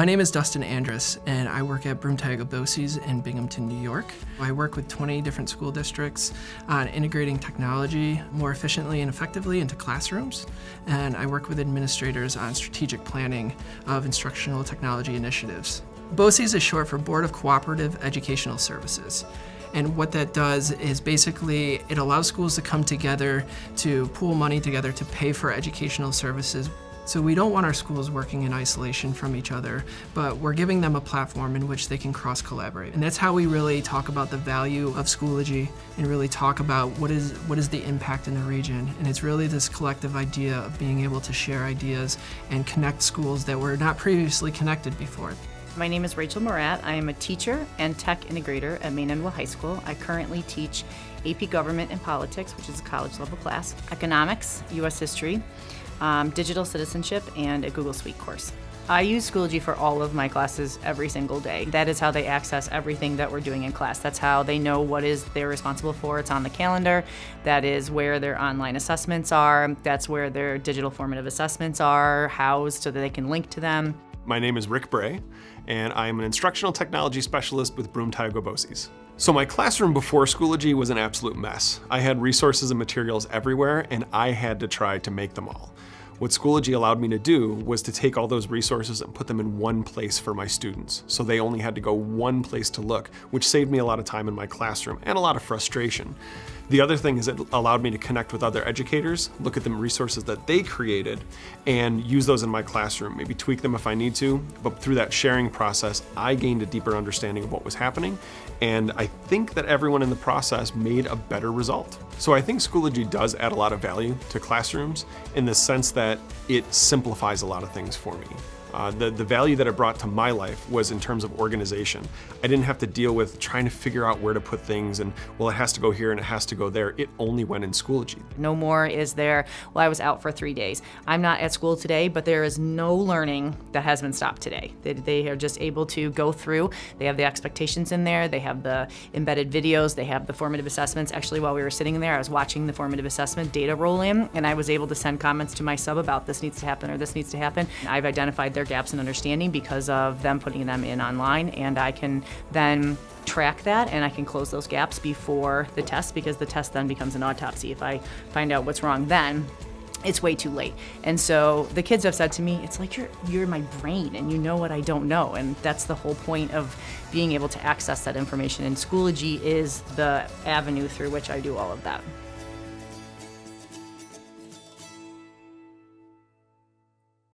My name is Dustin Andrus, and I work at Broome-Tioga BOCES in Binghamton, New York. I work with 20 different school districts on integrating technology more efficiently and effectively into classrooms, and I work with administrators on strategic planning of instructional technology initiatives. BOCES is short for Board of Cooperative Educational Services. And what that does is basically it allows schools to come together to pool money together to pay for educational services. So we don't want our schools working in isolation from each other, but we're giving them a platform in which they can cross-collaborate. And that's how we really talk about the value of Schoology and really talk about what is, what is the impact in the region. And it's really this collective idea of being able to share ideas and connect schools that were not previously connected before. My name is Rachel Murat. I am a teacher and tech integrator at Maine High School. I currently teach AP Government and Politics, which is a college level class, economics, U.S. history, um, digital citizenship, and a Google Suite course. I use Schoology for all of my classes every single day. That is how they access everything that we're doing in class. That's how they know what is they're responsible for. It's on the calendar. That is where their online assessments are. That's where their digital formative assessments are housed so that they can link to them. My name is Rick Bray, and I am an instructional technology specialist with Broome Tioga BOCES. So my classroom before Schoology was an absolute mess. I had resources and materials everywhere, and I had to try to make them all. What Schoology allowed me to do was to take all those resources and put them in one place for my students. So they only had to go one place to look, which saved me a lot of time in my classroom and a lot of frustration. The other thing is it allowed me to connect with other educators, look at the resources that they created, and use those in my classroom, maybe tweak them if I need to, but through that sharing process, I gained a deeper understanding of what was happening, and I think that everyone in the process made a better result. So I think Schoology does add a lot of value to classrooms in the sense that it simplifies a lot of things for me. Uh, the, the value that it brought to my life was in terms of organization. I didn't have to deal with trying to figure out where to put things and, well, it has to go here and it has to go there. It only went in Schoology. No more is there, well, I was out for three days. I'm not at school today, but there is no learning that has been stopped today. They, they are just able to go through. They have the expectations in there. They have the embedded videos. They have the formative assessments. Actually, while we were sitting there, I was watching the formative assessment data roll in, and I was able to send comments to my sub about this needs to happen or this needs to happen. I've identified their gaps in understanding because of them putting them in online, and I can then track that and I can close those gaps before the test because the test then becomes an autopsy. If I find out what's wrong then, it's way too late. And so the kids have said to me, it's like you're you're my brain and you know what I don't know. And that's the whole point of being able to access that information. And Schoology is the avenue through which I do all of that.